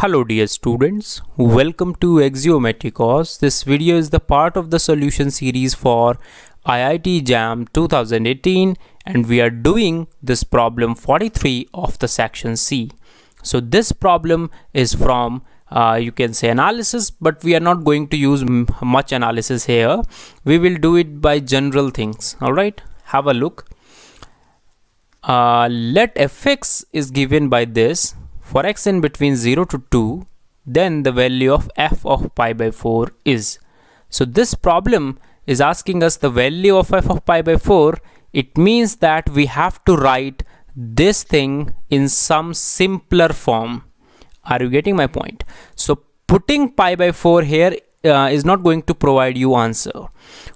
Hello dear students, welcome to Axiomatikos. This video is the part of the solution series for IIT JAM 2018 and we are doing this problem 43 of the section C. So this problem is from uh, you can say analysis but we are not going to use much analysis here. We will do it by general things. Alright, have a look. Uh, let fx is given by this for x in between 0 to 2, then the value of f of pi by 4 is. So this problem is asking us the value of f of pi by 4. It means that we have to write this thing in some simpler form. Are you getting my point? So putting pi by 4 here uh, is not going to provide you answer.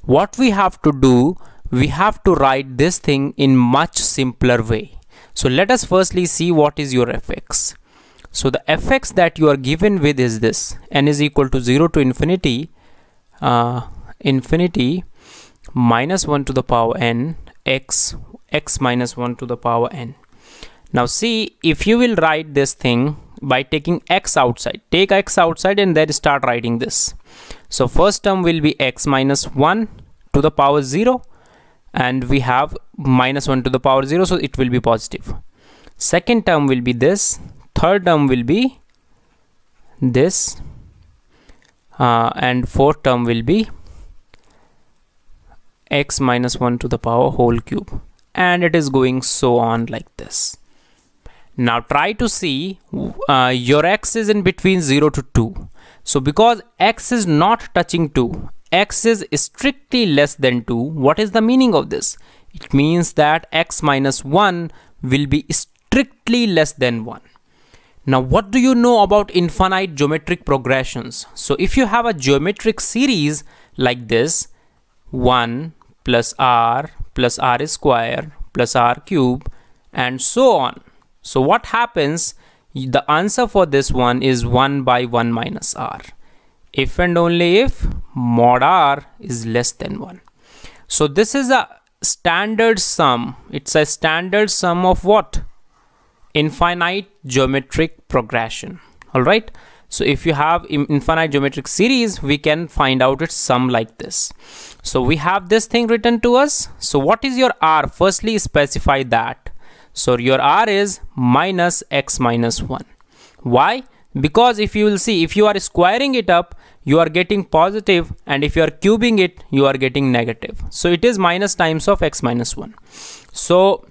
What we have to do, we have to write this thing in much simpler way. So let us firstly see what is your fx. So the fx that you are given with is this n is equal to 0 to infinity uh, infinity minus 1 to the power n x x minus 1 to the power n. Now see if you will write this thing by taking x outside take x outside and then start writing this. So first term will be x minus 1 to the power 0 and we have minus 1 to the power 0 so it will be positive. Second term will be this third term will be this uh, and fourth term will be x minus 1 to the power whole cube. And it is going so on like this. Now try to see uh, your x is in between 0 to 2 so because x is not touching 2 x is strictly less than 2 what is the meaning of this? It means that x minus 1 will be strictly less than 1 now, what do you know about infinite geometric progressions? So if you have a geometric series like this, 1 plus r plus r square plus r cube and so on. So what happens? The answer for this one is 1 by 1 minus r. If and only if mod r is less than 1. So this is a standard sum. It's a standard sum of what? Infinite geometric progression. All right? So if you have infinite geometric series we can find out its sum like this. So we have this thing written to us. So what is your r? Firstly specify that. So your r is minus x minus 1 why? Because if you will see if you are squaring it up you are getting positive and if you are cubing it you are getting negative. So it is minus times of x minus 1 so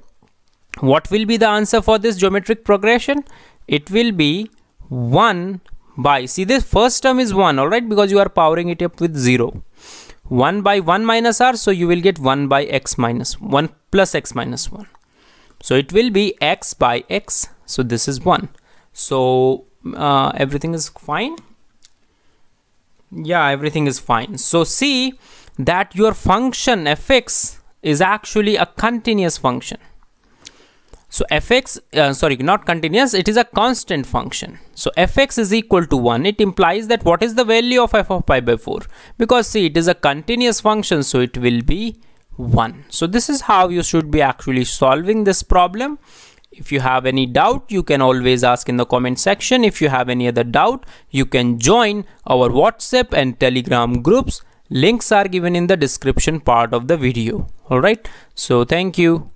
what will be the answer for this geometric progression? It will be 1 by see this first term is 1 alright because you are powering it up with 0 1 by 1 minus r so you will get 1 by x minus 1 plus x minus 1 so it will be x by x so this is 1 so uh, everything is fine? Yeah everything is fine. So see that your function fx is actually a continuous function so fx, uh, sorry, not continuous, it is a constant function. So fx is equal to 1. It implies that what is the value of f of pi by 4? Because see, it is a continuous function, so it will be 1. So this is how you should be actually solving this problem. If you have any doubt, you can always ask in the comment section. If you have any other doubt, you can join our WhatsApp and Telegram groups. Links are given in the description part of the video. Alright, so thank you.